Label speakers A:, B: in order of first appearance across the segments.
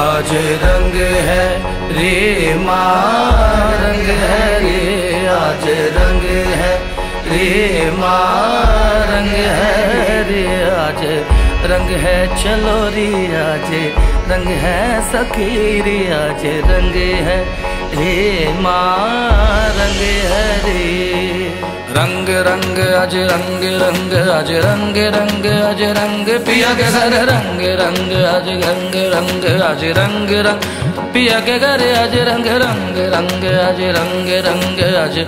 A: आज रंग है रे, माँ रंग है रे। आज रंग है रे, माँ रंग है रे। आज रंग है चलो रे, आज रंग है सखीरी आज रंग है रे, माँ रंग है रे। रंग रंग अज रंग रंग अज रंग रंग अज रंग पिया के घर रंग रंग अज रंग रंग अज रंग रंग पिया के घर अज रंग रंग रंग अज रंग रंग अज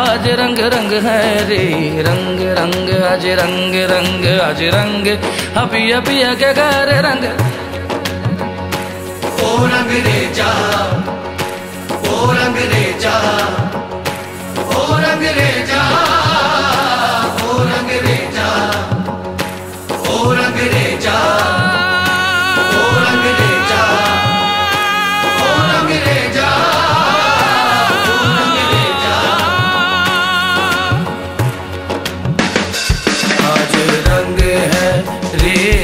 A: आज रंग रंग है रे रंग रंग अज रंग रंग अज रंग हाँ पिया पिया के घर रंग
B: ओ रंग रे जा ओ रंग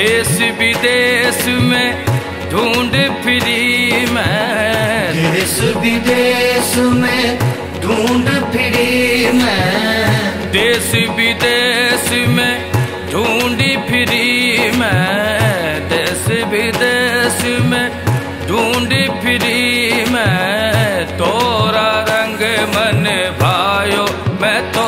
A: देश विदेश में ढूंढ फिरी मैं।
B: देश विदेश में ढूंढ फिरी मैं।
A: देश विदेश में ढूंढी फिरी मैं। देश विदेश में ढूंढी फिरी मैं। तोरा रंग मन भायो मैं तोरा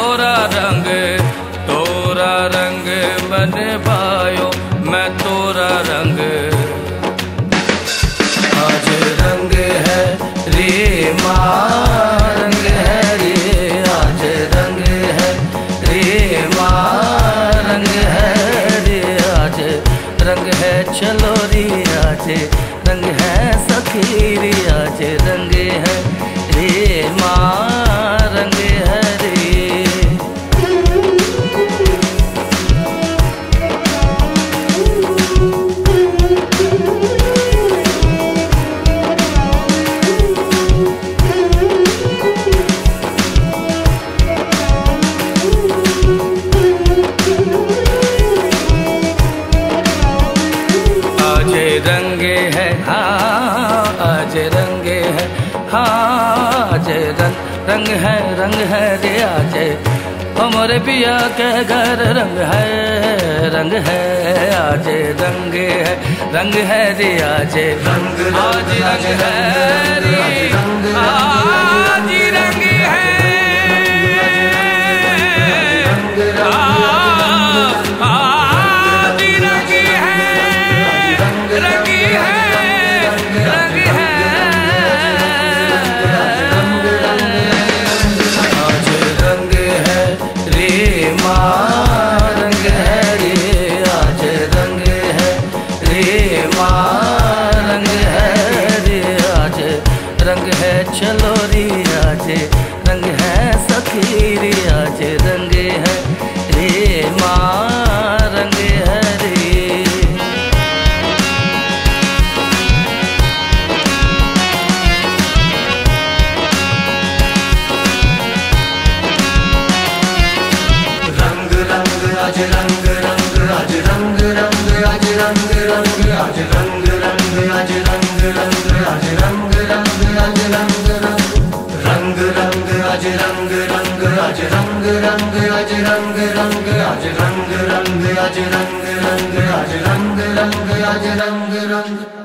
A: चलो रे आज रंग है सखी रे आज रंग है। हाँ आज रंग रंग है रंग है रे आजे हमारे पिया के घर रंग है रंग है आजे रंग है रंग है रे आज
B: रंग
A: आज रंग है रे रंग रंग आज रंग रंग आज रंग रंग आज रंग रंग आज रंग रंग
B: आज रंग रंग आज रंग रंग रंग आज रंग रंग आज रंग रंग आज रंग रंग आज रंग रंग आज रंग रंग आज रंग रंग आज रंग रंग आज रंग रंग आज रंग रंग आज रंग रंग आज रंग